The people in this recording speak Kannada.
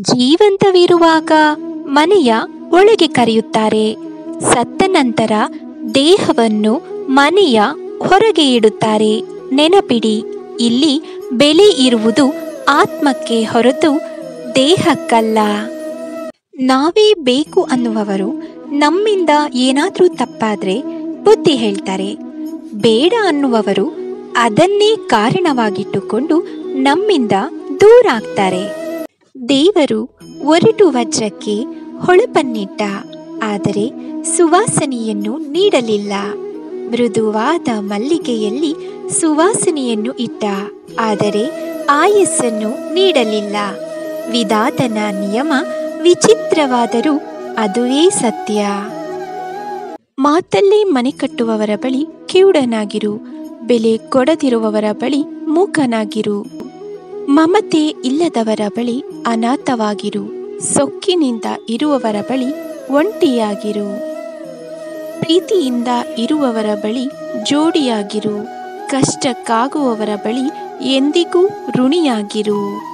ಜೀವಂತವಿರುವಾಗ ಮನೆಯ ಒಳಗೆ ಕರೆಯುತ್ತಾರೆ. ಸತ್ತ ನಂತರ ದೇಹವನ್ನು ಮನೆಯ ಹೊರಗೆ ಇಡುತ್ತಾರೆ. ನೆನಪಿಡಿ, ಇಲ್ಲಿ ಬೆಲೆ ಇರುವುದು ಆತ್ಮಕ್ಕೆ ಹೊರತು ದೇಹಕ್ಕಲ್ಲ. ನಾವೇ ಬೇಕು ಅನ್ನುವವರು ನಮ್ಮಿಂದ ಏನಾದರೂ ತಪ್ಪಾದ್ರೆ ಬುದ್ಧಿ ಹೇಳ್ತಾರೆ. ಬೇಡ ಅನ್ನುವವರು ಅದನ್ನೇ ಕಾರಣವಾಗಿಟ್ಟುಕೊಂಡು ನಮ್ಮಿಂದ ದೂರ ಆಗ್ತಾರೆ. ದೇವರು ಒರಟು ವಜ್ರಕ್ಕೆ ಹೊಳಪನ್ನಿಟ್ಟ, ಆದರೆ ಸುವಾಸನೆಯನ್ನು ನೀಡಲಿಲ್ಲ. ಮೃದುವಾದ ಮಲ್ಲಿಗೆಯಲ್ಲಿ ಸುವಾಸನೆಯನ್ನು ಇಟ್ಟ, ಆದರೆ ಆಯಸ್ಸನ್ನು ನೀಡಲಿಲ್ಲ. ವಿದಾತನ ನಿಯಮ ವಿಚಿತ್ರವಾದರೂ ಅದುವೇ ಸತ್ಯ. ಮಾತಲ್ಲೇ ಮನೆ ಕಟ್ಟುವವರ ಬಳಿ ಕಿವುಡನಾಗಿರು, ಬೆಲೆ ಕೊಡದಿರುವವರ ಬಳಿ ಮೂಕನಾಗಿರು. ಮಮತೆ ಇಲ್ಲದವರ ಬಳಿ ಅನಾಥವಾಗಿರು. ಸೊಕ್ಕಿನಿಂದ ಇರುವವರ ಬಳಿ ಒಂಟಿಯಾಗಿರು. ಪ್ರೀತಿಯಿಂದ ಇರುವವರ ಬಳಿ ಜೋಡಿಯಾಗಿರು. ಕಷ್ಟಕ್ಕಾಗುವವರ ಬಳಿ ಎಂದಿಗೂ ಋಣಿಯಾಗಿರು.